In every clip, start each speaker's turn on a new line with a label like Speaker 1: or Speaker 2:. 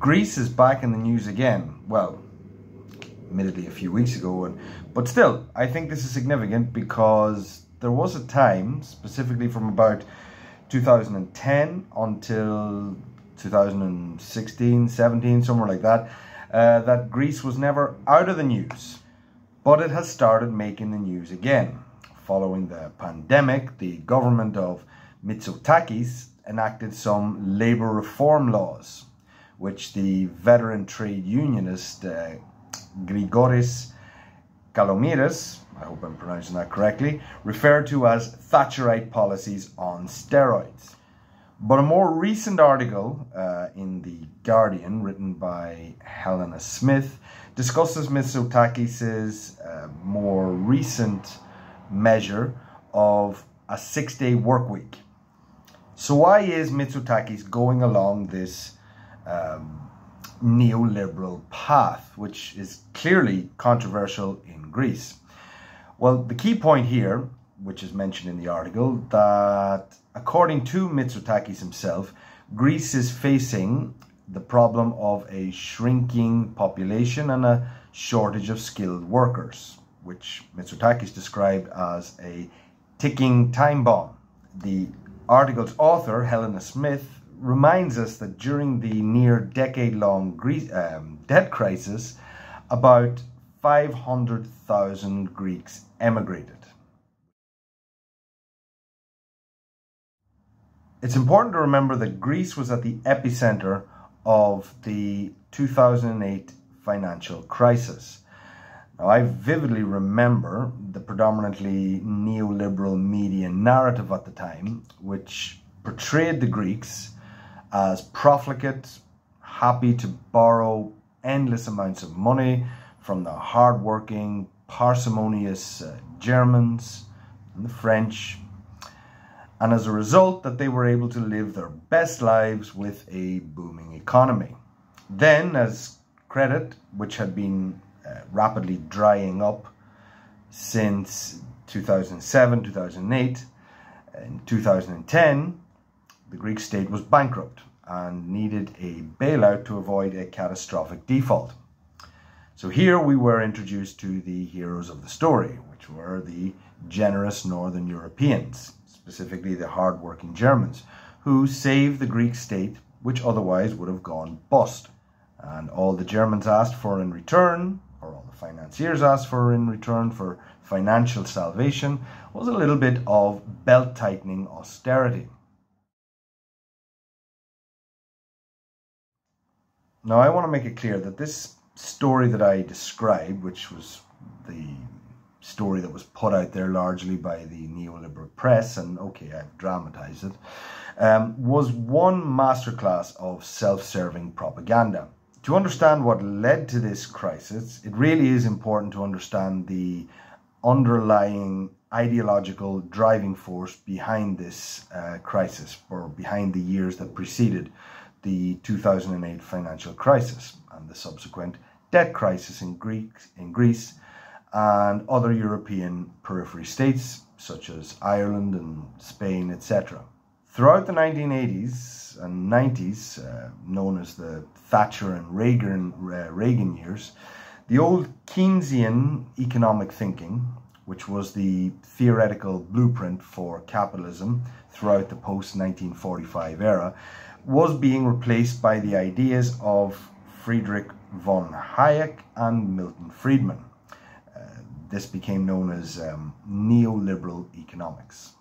Speaker 1: Greece is back in the news again. Well, admittedly a few weeks ago, and, but still, I think this is significant because there was a time, specifically from about 2010 until 2016, 17, somewhere like that, uh, that Greece was never out of the news. But it has started making the news again. Following the pandemic, the government of Mitsotakis enacted some labour reform laws, which the veteran trade unionist uh, Grigoris Kalomiris, I hope I'm pronouncing that correctly, referred to as Thatcherite policies on steroids. But a more recent article uh, in The Guardian, written by Helena Smith, discusses Mitsotakis' uh, more recent measure of a six day work week. So, why is Mitsotakis going along this um, neoliberal path, which is clearly controversial in Greece? Well, the key point here, which is mentioned in the article, that according to Mitsotakis himself, Greece is facing the problem of a shrinking population and a shortage of skilled workers, which Mitsotakis described as a ticking time bomb. The article's author, Helena Smith, reminds us that during the near decade long um, debt crisis, about 500,000 Greeks emigrated. It's important to remember that Greece was at the epicenter of the 2008 financial crisis. Now, I vividly remember the predominantly neoliberal media narrative at the time, which portrayed the Greeks as profligate, happy to borrow endless amounts of money from the hardworking, parsimonious uh, Germans and the French and as a result that they were able to live their best lives with a booming economy. Then, as credit, which had been uh, rapidly drying up since 2007, 2008, in 2010, the Greek state was bankrupt and needed a bailout to avoid a catastrophic default. So here we were introduced to the heroes of the story, which were the generous Northern Europeans specifically the hard-working Germans, who saved the Greek state, which otherwise would have gone bust. And all the Germans asked for in return, or all the financiers asked for in return for financial salvation, was a little bit of belt tightening austerity. Now, I want to make it clear that this story that I described, which was the story that was put out there largely by the neoliberal press, and okay, I've dramatized it, um, was one masterclass of self serving propaganda. To understand what led to this crisis, it really is important to understand the underlying ideological driving force behind this uh, crisis or behind the years that preceded the 2008 financial crisis and the subsequent debt crisis in, Greek, in Greece and other European periphery states such as Ireland and Spain, etc. Throughout the 1980s and 90s, uh, known as the Thatcher and Reagan, uh, Reagan years, the old Keynesian economic thinking, which was the theoretical blueprint for capitalism throughout the post 1945 era, was being replaced by the ideas of Friedrich von Hayek and Milton Friedman this became known as um, neoliberal economics.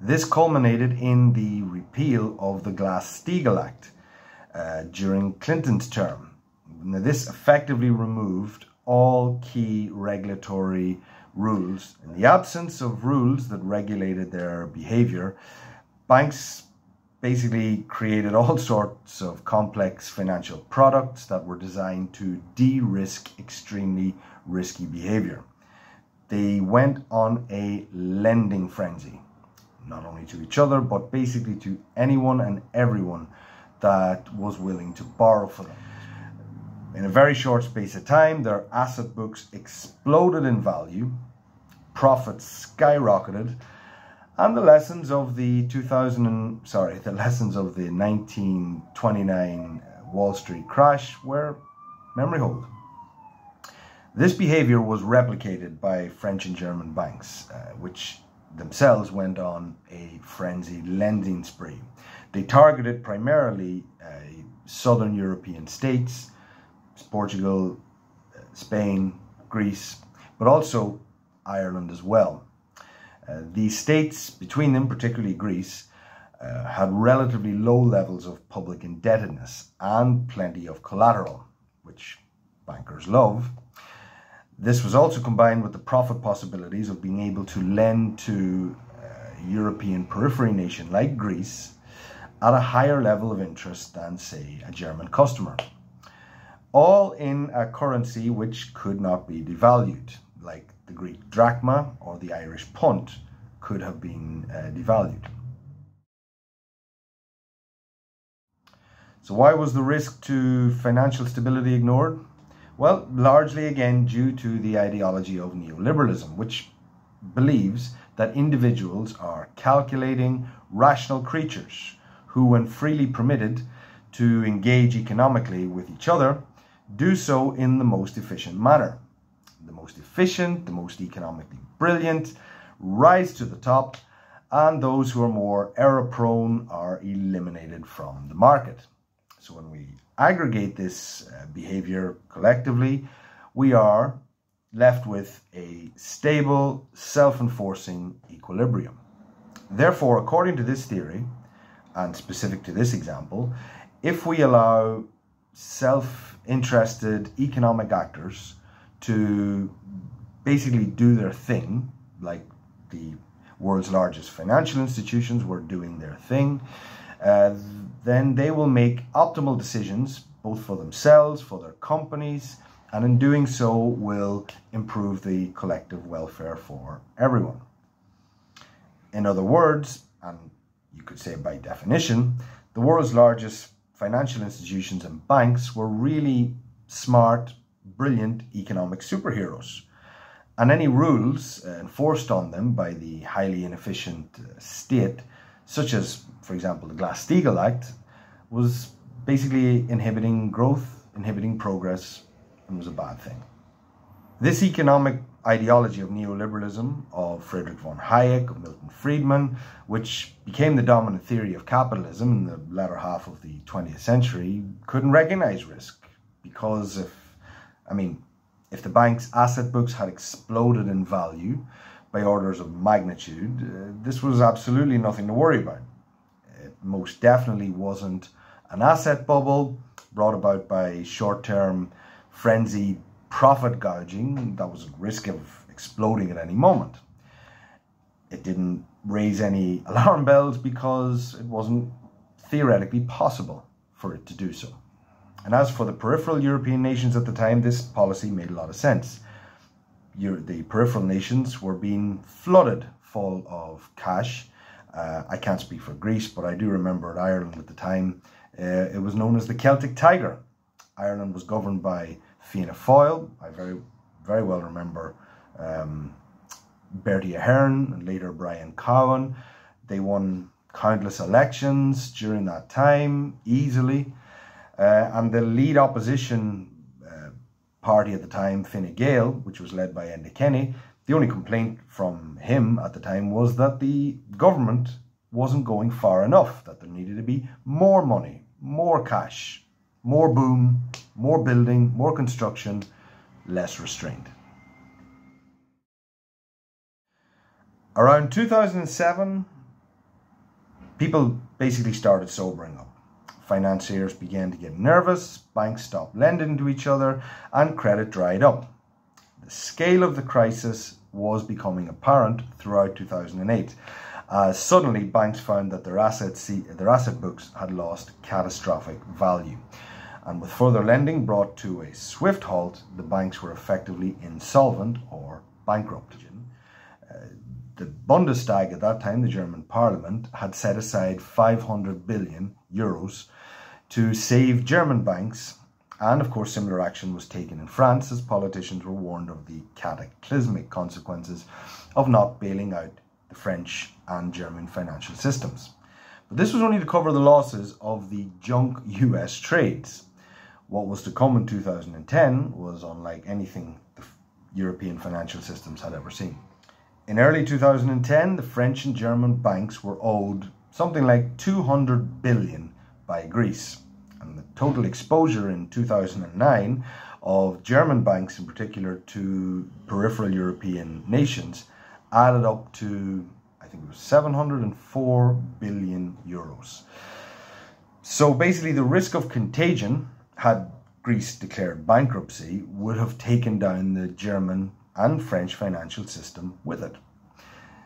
Speaker 1: This culminated in the repeal of the Glass-Steagall Act uh, during Clinton's term. Now, this effectively removed all key regulatory rules. In the absence of rules that regulated their behavior, banks basically created all sorts of complex financial products that were designed to de-risk extremely risky behavior they went on a lending frenzy, not only to each other, but basically to anyone and everyone that was willing to borrow for them. In a very short space of time, their asset books exploded in value, profits skyrocketed, and the lessons of the 2000 and, sorry, the lessons of the 1929 Wall Street crash were memory hold. This behavior was replicated by French and German banks, uh, which themselves went on a frenzied lending spree. They targeted primarily uh, southern European states, Portugal, uh, Spain, Greece, but also Ireland as well. Uh, these states, between them, particularly Greece, uh, had relatively low levels of public indebtedness and plenty of collateral, which bankers love. This was also combined with the profit possibilities of being able to lend to a European periphery nation like Greece at a higher level of interest than, say, a German customer. All in a currency which could not be devalued, like the Greek drachma or the Irish punt could have been uh, devalued. So, why was the risk to financial stability ignored? Well, largely again due to the ideology of neoliberalism, which believes that individuals are calculating, rational creatures who, when freely permitted to engage economically with each other, do so in the most efficient manner. The most efficient, the most economically brilliant, rise to the top, and those who are more error prone are eliminated from the market. So when we aggregate this uh, behavior collectively, we are left with a stable, self-enforcing equilibrium. Therefore, according to this theory, and specific to this example, if we allow self-interested economic actors to basically do their thing, like the world's largest financial institutions were doing their thing, uh, then they will make optimal decisions both for themselves, for their companies, and in doing so will improve the collective welfare for everyone. In other words, and you could say by definition, the world's largest financial institutions and banks were really smart, brilliant economic superheroes. And any rules uh, enforced on them by the highly inefficient uh, state, such as for example, the Glass-Steagall Act was basically inhibiting growth, inhibiting progress, and was a bad thing. This economic ideology of neoliberalism of Friedrich von Hayek, of Milton Friedman, which became the dominant theory of capitalism in the latter half of the 20th century, couldn't recognize risk. Because if, I mean, if the bank's asset books had exploded in value by orders of magnitude, uh, this was absolutely nothing to worry about. It most definitely wasn't an asset bubble brought about by short-term frenzied profit gouging that was at risk of exploding at any moment. It didn't raise any alarm bells because it wasn't theoretically possible for it to do so. And as for the peripheral European nations at the time, this policy made a lot of sense. the peripheral nations were being flooded full of cash uh, I can't speak for Greece, but I do remember Ireland at the time, uh, it was known as the Celtic Tiger. Ireland was governed by Fianna Fáil. I very, very well remember um, Bertie Ahern and later Brian Cowen. They won countless elections during that time, easily. Uh, and the lead opposition uh, party at the time, Fine Gael, which was led by Enda Kenny, the only complaint from him at the time was that the government wasn't going far enough, that there needed to be more money, more cash, more boom, more building, more construction, less restraint. Around 2007, people basically started sobering up. Financiers began to get nervous, banks stopped lending to each other, and credit dried up. The scale of the crisis was becoming apparent throughout 2008. Uh, suddenly, banks found that their, assets, their asset books had lost catastrophic value. And with further lending brought to a swift halt, the banks were effectively insolvent or bankrupt. Uh, the Bundestag at that time, the German parliament, had set aside 500 billion euros to save German banks and of course, similar action was taken in France as politicians were warned of the cataclysmic consequences of not bailing out the French and German financial systems. But this was only to cover the losses of the junk US trades. What was to come in 2010 was unlike anything the European financial systems had ever seen. In early 2010, the French and German banks were owed something like 200 billion by Greece. And the total exposure in 2009 of German banks in particular to peripheral European nations added up to, I think it was 704 billion euros. So basically, the risk of contagion, had Greece declared bankruptcy, would have taken down the German and French financial system with it.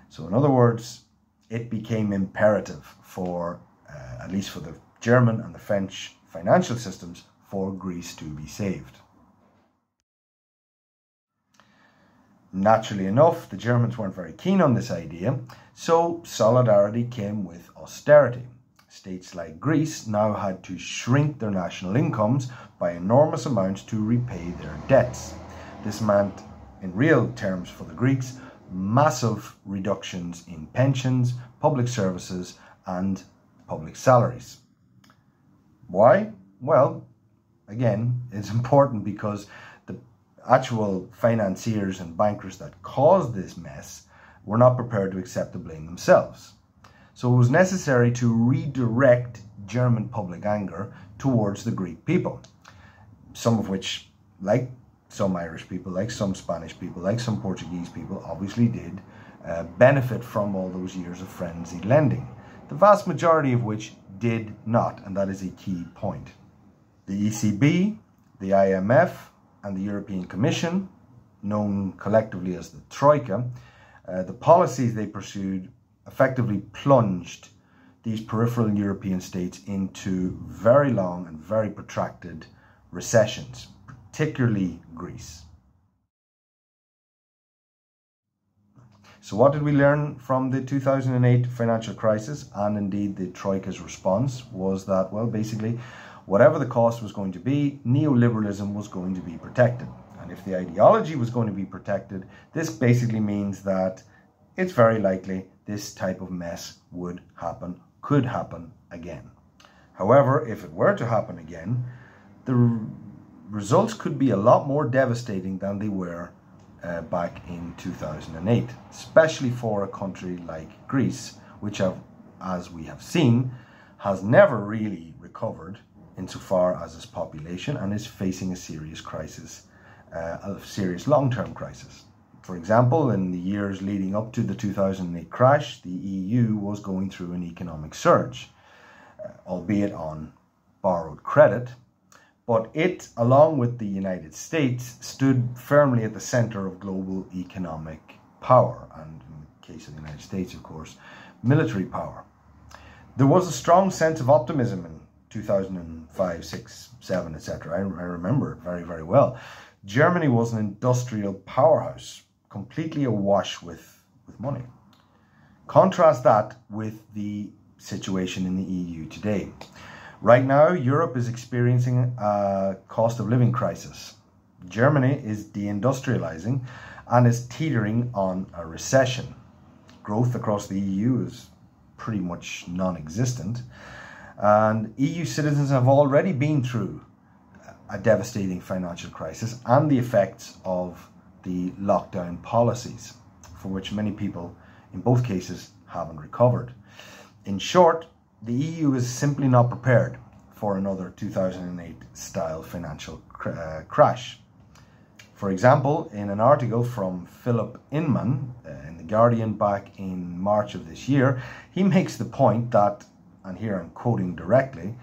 Speaker 1: So, in other words, it became imperative for, uh, at least for the German and the French financial systems, for Greece to be saved. Naturally enough, the Germans weren't very keen on this idea, so solidarity came with austerity. States like Greece now had to shrink their national incomes by enormous amounts to repay their debts. This meant, in real terms for the Greeks, massive reductions in pensions, public services, and public salaries. Why? Well, again, it's important because the actual financiers and bankers that caused this mess were not prepared to accept the blame themselves. So it was necessary to redirect German public anger towards the Greek people, some of which, like some Irish people, like some Spanish people, like some Portuguese people, obviously did uh, benefit from all those years of frenzied lending. The vast majority of which did not, and that is a key point. The ECB, the IMF, and the European Commission, known collectively as the Troika, uh, the policies they pursued effectively plunged these peripheral European states into very long and very protracted recessions, particularly Greece. So, what did we learn from the 2008 financial crisis and indeed the Troika's response? Was that, well, basically, whatever the cost was going to be, neoliberalism was going to be protected. And if the ideology was going to be protected, this basically means that it's very likely this type of mess would happen, could happen again. However, if it were to happen again, the results could be a lot more devastating than they were uh, back in 2008, especially for a country like Greece, which, have, as we have seen, has never really recovered insofar as its population and is facing a serious crisis, uh, a serious long-term crisis. For example, in the years leading up to the 2008 crash, the EU was going through an economic surge, uh, albeit on borrowed credit, but it, along with the United States, stood firmly at the center of global economic power, and in the case of the United States, of course, military power. There was a strong sense of optimism in 2005, 6, 7, etc. I, I remember it very, very well. Germany was an industrial powerhouse, completely awash with, with money. Contrast that with the situation in the EU today. Right now, Europe is experiencing a cost of living crisis. Germany is deindustrializing and is teetering on a recession. Growth across the EU is pretty much non existent. And EU citizens have already been through a devastating financial crisis and the effects of the lockdown policies, for which many people, in both cases, haven't recovered. In short, the EU is simply not prepared for another 2008 style financial cr uh, crash. For example, in an article from Phillip Inman uh, in The Guardian back in March of this year, he makes the point that and here I'm quoting directly,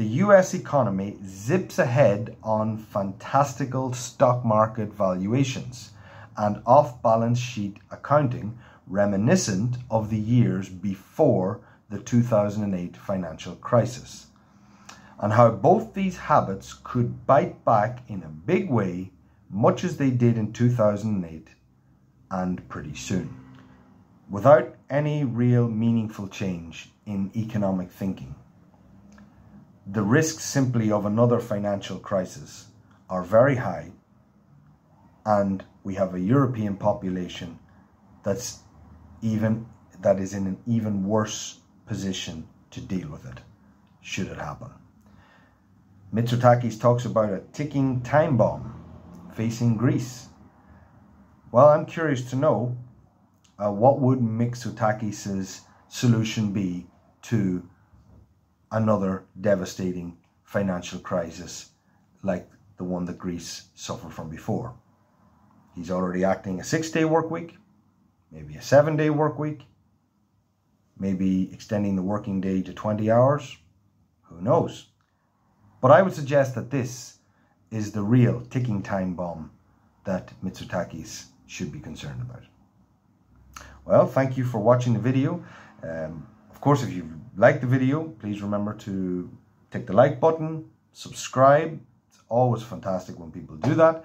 Speaker 1: the US economy zips ahead on fantastical stock market valuations and off balance sheet accounting reminiscent of the years before the 2008 financial crisis, and how both these habits could bite back in a big way, much as they did in 2008 and pretty soon, without any real meaningful change in economic thinking. The risks simply of another financial crisis are very high, and we have a European population that's even that is in an even worse position to deal with it, should it happen. Mitsotakis talks about a ticking time bomb facing Greece. Well, I'm curious to know uh, what would Mitsotakis' solution be to another devastating financial crisis like the one that Greece suffered from before. He's already acting a six day work week, maybe a seven day work week, maybe extending the working day to 20 hours. Who knows? But I would suggest that this is the real ticking time bomb that Mitsotakis should be concerned about. Well, thank you for watching the video. Um, of course, if you liked the video, please remember to click the like button, subscribe. It's always fantastic when people do that.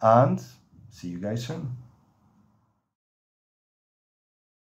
Speaker 1: And see you guys soon.